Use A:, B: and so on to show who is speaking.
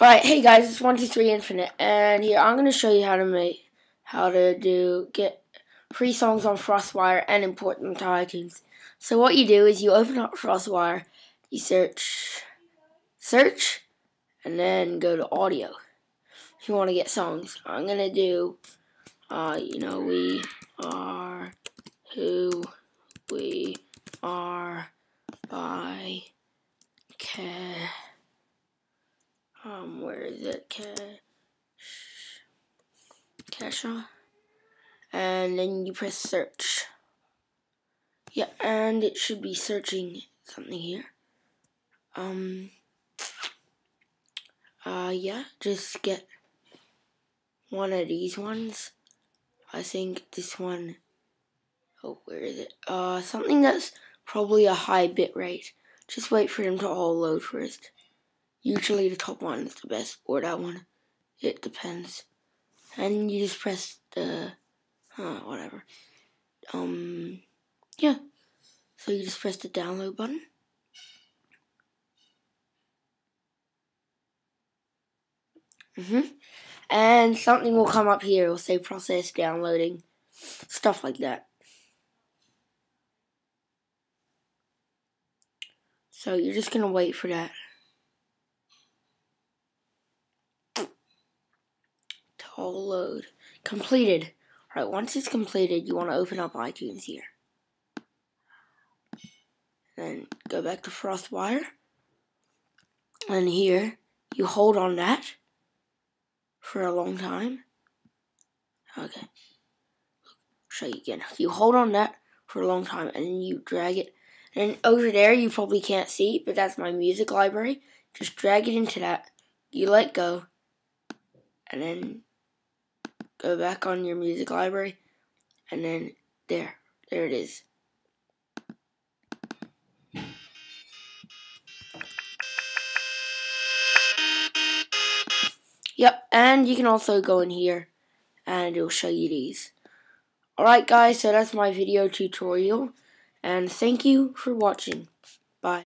A: Alright, hey guys, it's one two three infinite, and here I'm gonna show you how to make, how to do get free songs on FrostWire and import them to iTunes. So what you do is you open up FrostWire, you search, search, and then go to audio. If you want to get songs, I'm gonna do, uh, you know, we are who we are by K. Where is it? Cash, Kesha. And then you press search. Yeah, and it should be searching something here. Um, uh, yeah, just get one of these ones. I think this one, oh, where is it? Uh, something that's probably a high bit rate. Just wait for them to all load first. Usually the top one is the best, or that one. It depends. And you just press the, uh, whatever. Um, yeah. So you just press the download button. Mm-hmm. And something will come up here. It'll say process downloading. Stuff like that. So you're just going to wait for that. All load. Completed. Alright, once it's completed, you want to open up iTunes here. Then go back to FrostWire. And here, you hold on that for a long time. Okay. Show you again. You hold on that for a long time and you drag it. And over there you probably can't see, but that's my music library. Just drag it into that. You let go. And then go back on your music library. And then there. There it is. Yep, and you can also go in here and it'll show you these. Alright guys, so that's my video tutorial and thank you for watching.